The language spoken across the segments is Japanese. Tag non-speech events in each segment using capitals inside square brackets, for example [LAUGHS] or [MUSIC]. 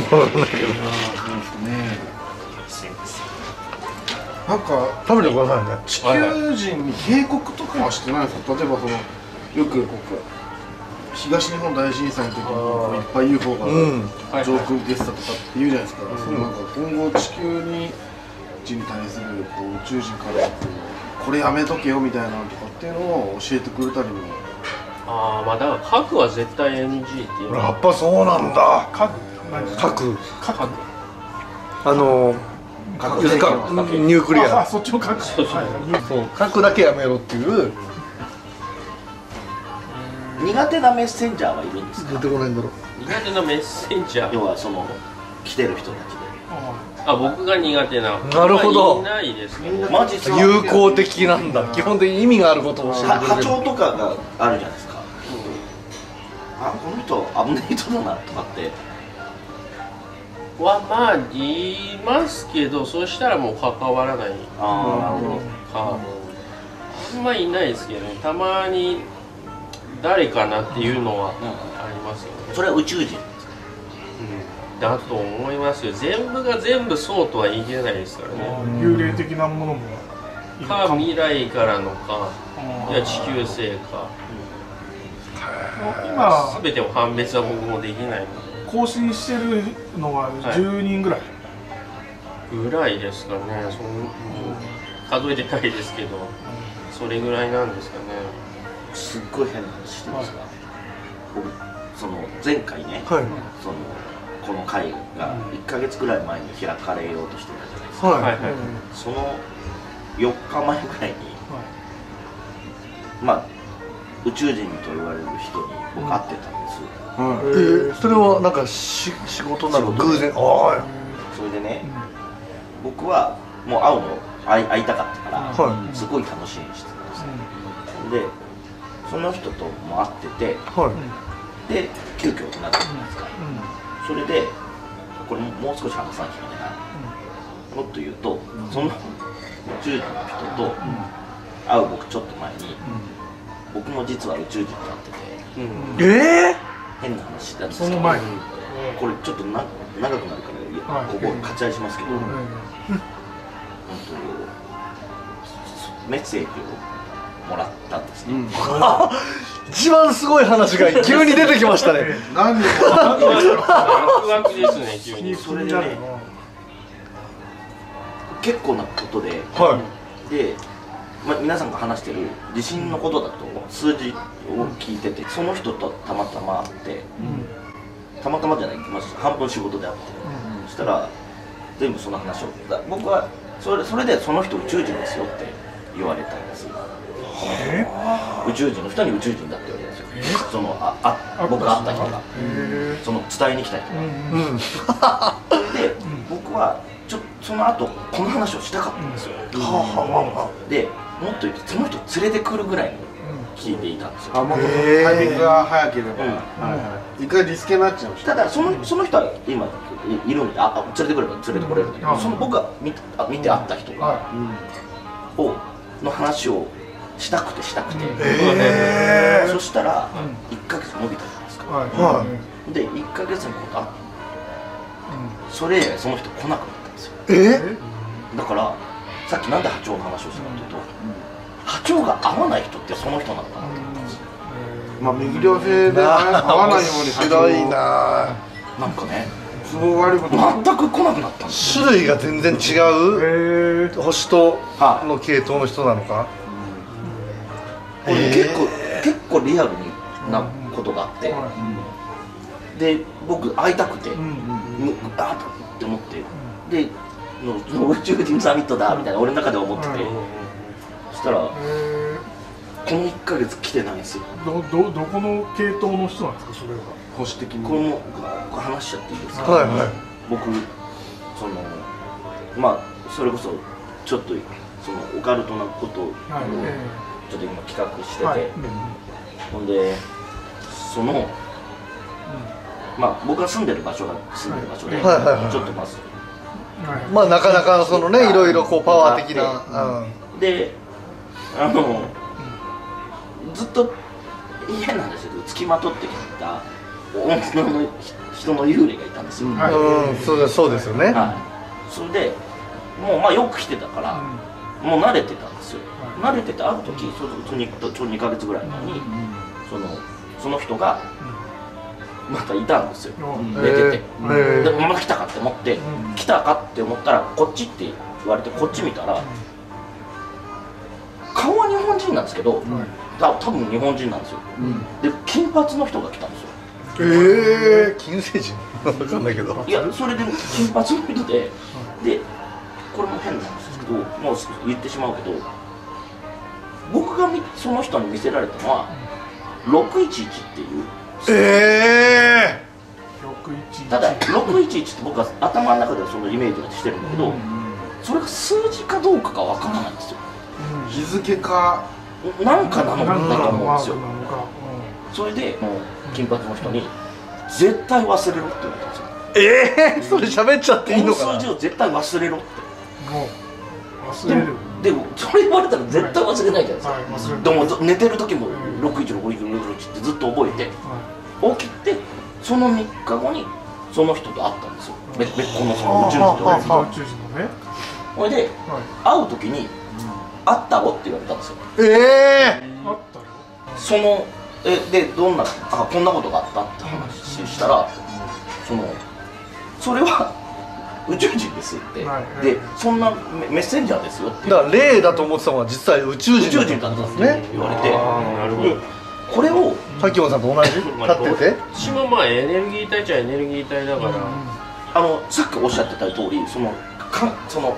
ないけどなんか食べてくださいね地球人に警告とかはしてないですか例えばそのよく東日本大震災の時にいっぱい UFO が上空に出てたとかって言うじゃないですか、そのなんか今後地球に人に対するこう宇宙人からこうこれやめとけよみたいなのとかっていうのを教えてくれたりもああまあだから核は絶対 NG っていうのやっぱそうなんだ核核。核。あの核。要するにかニュークリああアそっちの核。そうそうはいそう。核だけやめろっていう。苦手なメッセンジャーはいるんです出かてこないんだろう。苦手なメッセンジャー。要はその来てる人たちあ僕が苦手な。なるほど。ないですけどでマジそう友好的なんだ。基本的に意味があることを教えてくれる。長とかがあるじゃないですか、あこの人危ない人だなとかってはまあ言いますけどそうしたらもう関わらないああなるほど。かあんまいないですけどね。たまに誰かなっていうのはありますよね、それは宇宙人。うん、だと思いますよ。全部が全部そうとは言い切れないですからね。幽霊的なものもか未来からのか。あいや地球星か。今。全てを判別は僕もできないの更新してるのは10人ぐらい、でぐらいですかね。そん数えてないですけど。それぐらいなんですかね。すっごい変な話してますが、僕その前回ね、はい。そのこの会が1か月ぐらい前に開かれようとしてたじゃないですか、はい、はいはい。その4日前ぐらいにまあ宇宙人と言われる人に僕会ってたんです、えーそれはなんかし仕事なの？偶然。あそれでね、僕はもう会うの会い会いたかったから、はすごい楽しみにしてたんですよ、でその人とも会ってていはい。で急遽なったじゃないですか、それでこれもう少し話さなきゃいけないな、もっと言うと、その宇宙人の人と会う僕ちょっと前に、僕も実は宇宙人と会っててうん。え変な話なんですけどその前に、これちょっとな長くなるからいやはい。ここ割愛しますけど、うん。本当メッセージをもらったんですね、ー、一番すごい話が [LAUGHS] 急に出てきましたね。何人もワクワクですね急にそれでね結構なことではで、まあ、皆さんが話してる地震のことだと数字を聞いててその人とたまたま会ってたまたまじゃない、まあ、半分仕事で会って、そしたら全部その話をだ僕はそれそれでその人宇宙人ですよって言われたんです。よ宇宙人の人に宇宙人だって言われたんですよ。そのああ僕が会った人が。その伝えに来た人が。いうん。[LAUGHS] で僕はその後この話をしたかったんですよ、でもっと言うとその人連れてくるぐらいに聞いていたんですよ、あもっとタイミングが早ければ、うん。はいはい、一回リスケになっちゃいましたただそのその人は今いいるんでああ連れてくれば連れてこれるんだけど、うん。その僕が見てあ見て会った人が、はをの話をしたくてしたくて、えそしたら1ヶ月伸びたじゃないですか、はい。はで1ヶ月のことあってそれ以来その人来なくなった。んですよ。ー、え？だからさっきなんで波長の話をしたかというと、波長が合わない人ってその人なのかなと思ったんですよ。まあ右両性で [LAUGHS] 合わないように面白いななんかね。都合悪いこと。全く来なくなったんですよ。種類が全然違う？星とはの系統の人なのか？これ結構、結構リアルなことがあって、で僕会いたくて、むあっって思って、での宇宙人サミットだみたいな俺の中で思ってて、そしたらこの1ヶ月来てないんですよ。どどどこの系統の人なんですかそれは。保守的に。これもこれ話しちゃっていいですか、はいはい。僕そのまあそれこそちょっとそのオカルトなことをはい。ちょっと今企画してて、はい。ほんでその、まあ僕が住んでる場所が住んでる場所で、ちょっとまずはいまあなかなかそのねいろいろこうパワー的な、うん、であのずっと変なんですけど付きまとってきた人人の幽霊がいたんですよ、うん。そうですそうですよね。はい、それでもうまあよく来てたから、もう慣れてたんですよ、慣れててある時そのちょ 2, ちょ2ヶ月ぐらい前に、そのその人がまたいたんですよ、うん。寝てて、えー。でまた来たかって思って、うん。来たかって思ったらこっちって言われてこっち見たら、顔は日本人なんですけど、た多分日本人なんですよ。で金髪の人が来たんですよ。ええ金星人？[LAUGHS] わかんないけど。いやそれで金髪の人ででこれも変なんですけどもう言ってしまうけど僕がみその人に見せられたのは611っていうええ611ただ611って僕は頭の中ではそのイメージがしてるんだけど、それが数字かどうかがわからないんですよ。日付か。なんかなのかのマー思うんですよ。クなのかそれでもう金髪の人に絶対忘れろって言われたんですよ。ええそれ喋っちゃっていいこののかな。数字を絶対忘れろってでもれる。でもそれ言われたら絶対忘れないじゃないですか、でもず寝てる時もうん。61661ってずっと覚えては起きてその3日後にその人と会ったんですよ。別別個のその宇宙人とあねい宇宙人のね。ほいではい。会う時に「会ったろ?」って言われたんですよ。ええあったろそのえでどんなあこんなことがあったって話したらそのそれは宇宙人ですって、はいでそんなメメッセンジャーですよって。だから霊だと思ってたのが実際宇宙人だったんですね。言われて。なるほど。でこれをさっきもさんと同じ？立まあってて？どっちもまあエネルギー体っちゃエネルギー体だから、あのさっきおっしゃってた通りそのかその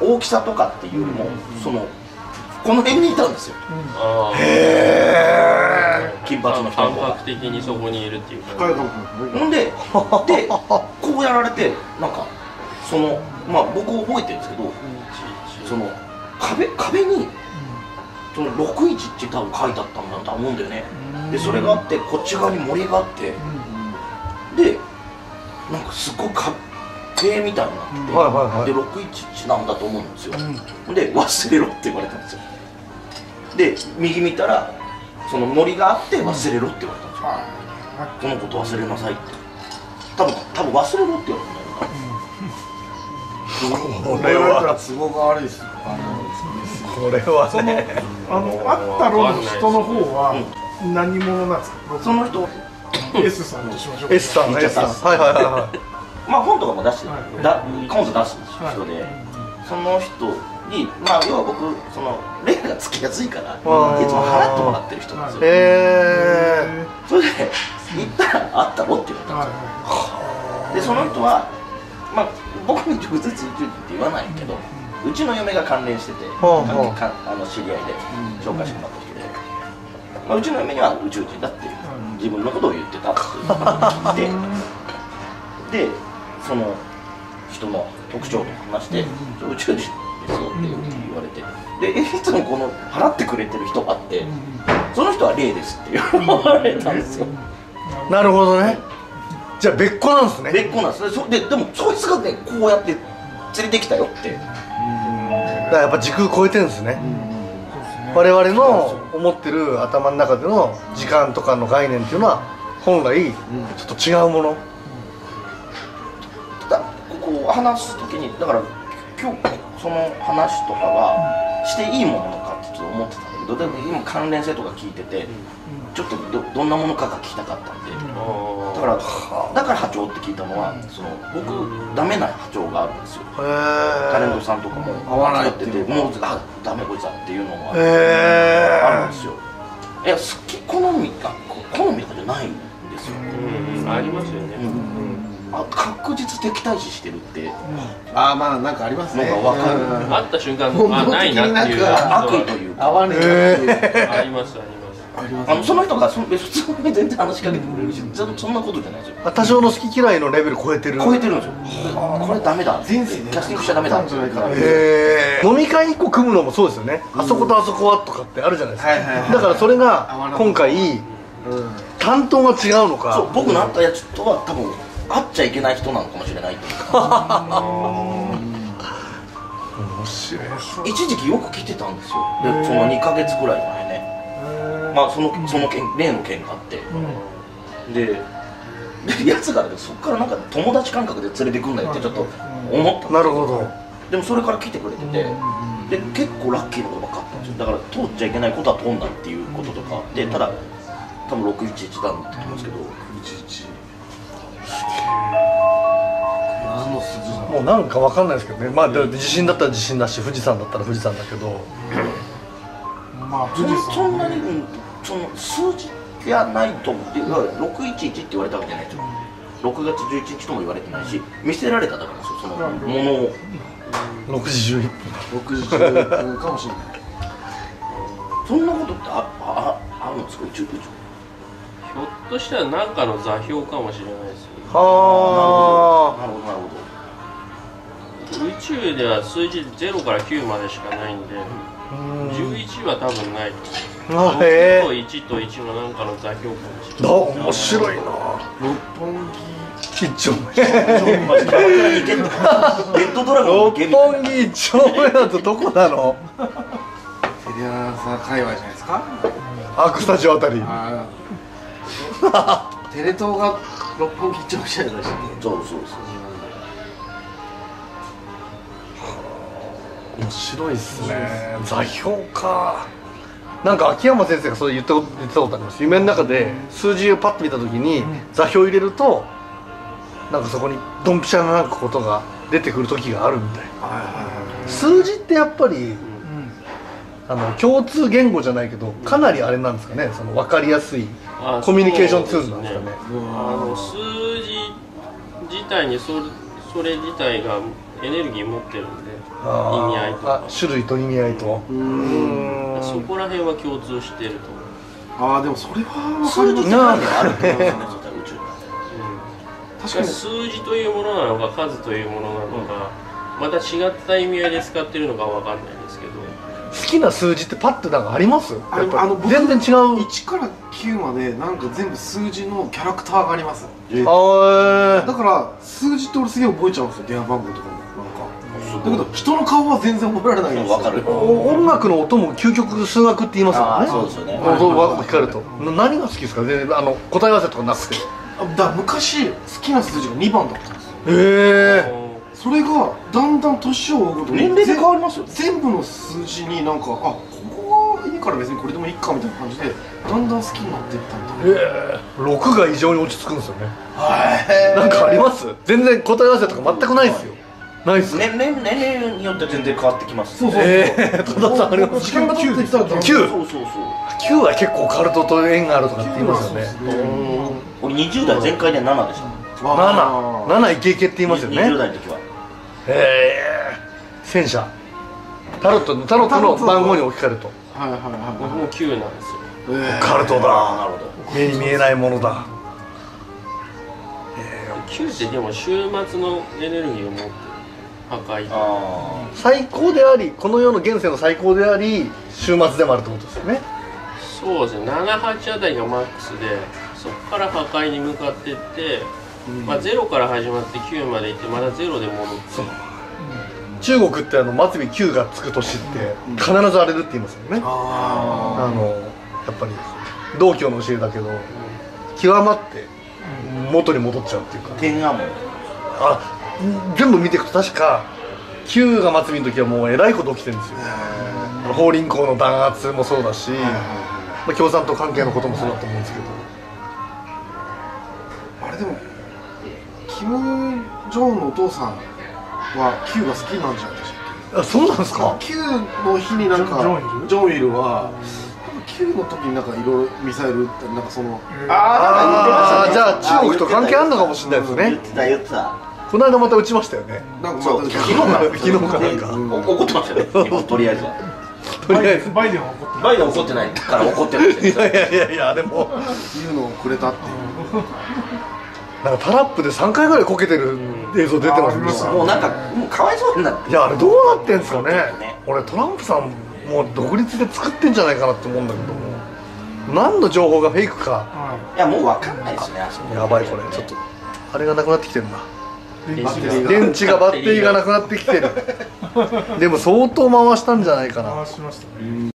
大きさとかっていうよりも、そのこの辺にいたんですよ。ああ金髪の人の感覚的にそこにいるっていうほんででこうやられてなんかそのまあ僕覚えてるんですけどその壁壁にその61って多分書いてあったんだと思うんだよね。でそれがあってこっち側に森があってでなんかすごい壁みたいになってて、はいはいはい。で611なんだと思うんですよ、で忘れろって言われたんですよ。で右見たらその森があって忘れろって言われたんですよ、このこと忘れなさいって。多分多分忘れろって言われたんだよなこれは。都合が悪いですよあこれはそのね。あのあったろの人の方は何者なんですか？その人。S さんとしましょう。か S さん。S さん。はいはいはいはい。まあ本とかも出してる、はい。だ今度出す人で、その人にまあ要は僕その霊がつきやすいからいつも払ってもらってる人なんですよ、えそれで行ったらあったろって言われたんはいですよでその人はまあ僕に直接宇宙人って言わないけどうちの嫁が関連してて、関係かあの知り合いで紹介してもらった人で、まあ、うちの嫁には宇宙人だっていう自分のことを言ってたっていう。ことを聞いてでその人の特徴と話して「宇宙人ですよ」って言われてでいつもこの払ってくれてる人があってその人は霊ですって言われたんですよ。ー、なるほどねじゃあ別個なんですね。別個なんですね。そででもそいつがねこうやって連れてきたよって。だからやっぱ時空超えてるん。ですねそうですね。我々の思ってる頭の中での時間とかの概念っていうのは本来ちょっと違うもの。ただこう話す時にだから今日その話とかがしていいものかってちょっと思ってたんだけどでも今関連性とか聞いててちょっとどどんなものかが聞きたかったんでだからだから波長って聞いたのはその僕ダメな波長があるんですよ。タレントさんとかも合わないって。やっててもうあダメこいつだっていうのもある。へえあるんですよ。いや好き好みがこ好みとかじゃないんですよ、うん。ありますよね、あ確実敵対視してるってああまあなんかありますね。なんかわかる。うん。会った瞬間あないなっていう。的になんか悪意というか。合わねえなっていうありますあります。あります。あのその人がその別に普通に全然話しかけてくれるしそそんなことじゃないですよ。あ多少の好き嫌いのレベル超えてる。超えてるんですよ。これダメだ。前世でキャスティングしちゃダメだ。あったんじゃないかな。へえ飲み会1個組むのもそうですよね、あそことあそこはとかってあるじゃないですか、はいはいはいだからそれが今回うん。担当が違うのか。そう僕の会ったやつとは多分会っちゃいけない人なのかもしれない [LAUGHS] 一時期よく来てたんですよ。でその2か月ぐらい前ね。まあそのその件例の件があって、うん、でやつがそこからなんか友達感覚で連れてくんなよってちょっと思ったなるほど。でもそれから来てくれてて、で結構ラッキーなことばっかったんですよ。だから通っちゃいけないことは通んないっていうこととかでただ多分611だっと思うんですけど、611? なんかわかんないですけどね。まあで地震だったら地震だし富士山だったら富士山だけど。まあそ富士山。そんなに、うんその数字じゃないと思って611って言われたわけじゃないですよ。6月11日とも言われてないし見せられただけなんですよそのものを。6時11分。6時11分かもしれない。そんなことってあああるんですか？宇宙宇宙ひょっとしたら何かの座標かもしれないですよ。ねはなるほどなるほど宇宙では数字0から9までしかないんであうん11は多分ないと。あ思うへ6とえ1と1の何かの座標かもしれあない。面白いな。六本吉兆目キャバクラに行けってレッドドラゴン六本木一丁目だとどこなのテレ朝界隈じゃないですか？アクスタジオあたり。テレ東が六本木一丁目じゃないで。したっけそうそうそう面白いっすね。座標か。なんか秋山先生がそう言ったこと言ってたことあります。夢の中で数字をパッと見た時に座標入れるとなんかそこにドンピシャななんかことが出てくる時があるみたいな。数字ってやっぱりあの共通言語じゃないけどかなりあれなんですかね。その分かりやすいあコミュニケーションツールなんですかね。あの数字自体にそれそれ自体がエネルギー持ってるんで意味合いとか。あ種類と意味合いと。そこら辺は共通してると思う、ああでもそれは数字って何であるとですよね。絶対宇宙に確かに数字というものなのか数というものなのか、また違った意味合いで使ってるのかわかんないですけど。好きな数字ってパッてなんかあります？あやっぱあの僕全然違う。1から9までなんか全部数字のキャラクターがあります。あだから数字って俺すげえ覚えちゃうんですよ電話番号とかも。なんか。だけど人の顔は全然覚えられないんですよ。わかる音楽の音も究極数学って言いますああよねそうですよね。音が聞かれると。な何が好きですか？全然あの答え合わせとかなくて。あだから昔好きな数字が2番だったんですよ。へえそれがだんだん年を追うごとに年齢で変わりますよね。全部の数字になんかあここがいいから別にこれでもいいかみたいな感じでだんだん好きになっていったみたいなえ。6が異常に落ち着くんですよね。はなんかあります？全然答え合わせとか全くないですよ。ないっす年齢年齢によって全然変わってきます。そうそうええ。ー、戸田さんあります。時間が経ってきたらだんだん。9そうそうそう。9は結構カルトと縁があるとかって言いますよね。俺20代全開で7でした。わー77イケイケって言いますよね。20代の時はへえ。戦車。タロットのタロットの番号に置き換えると。はいはいは僕も9なんですよ。カルトああなだ。るほど目に見えないものだ。9ってでも週末のエネルギーを持ってる破壊。あ最高でありこの世の現世の最高であり週末でもあるってことですよね。そうですね。78あたりがマックスでそこから破壊に向かっていって、まあ、0から始まって9まで行ってまだ0で戻って中国ってあの末尾9がつく年って必ず荒れるって言いますよね。ああのやっぱり道教の教えだけど極まって元に戻っちゃうっていうか。あ天安門。あ全部見ていくと確か9が末尾の時はもうえらいこと起きてるんですよ。法輪功の弾圧もそうだし、まあ、共産党関係のこともそうだと思うんですけど。あれでもキム・ジョンのお父さんは Q が好きなんじゃないでしたっあそうなんですけか Q の日になんかジョンイル？ジョンイルは Q の時になんかいろいろミサイル撃ったりなんかそのあーじゃあ中国と関係あるのかもしれないですね。言ってた言ってた。この間また打ちましたよね。なんかそうまた。昨日か昨日かなんか。うんお怒ってましたよね今とりあえずは。とりあえず。バイデンは怒ってない。バイデン怒ってないから怒ってるんですよ。いやいやいやいやでもいうのをくれたっていうなんかタラップで3回ぐらいこけてる映像出てますね。もうなんかもうかわいそうになっていやあれどうなってんすかね。ね。俺トランプさんもう独立で作ってんじゃないかなって思うんだけども。何の情報がフェイクか。はい。やもう分かんないですねやばいこれ。ちょっとあれがなくなってきてるな。電電池池が。電池がバッテリーがなくなってきてる。でも相当回したんじゃないかな。回しました。ね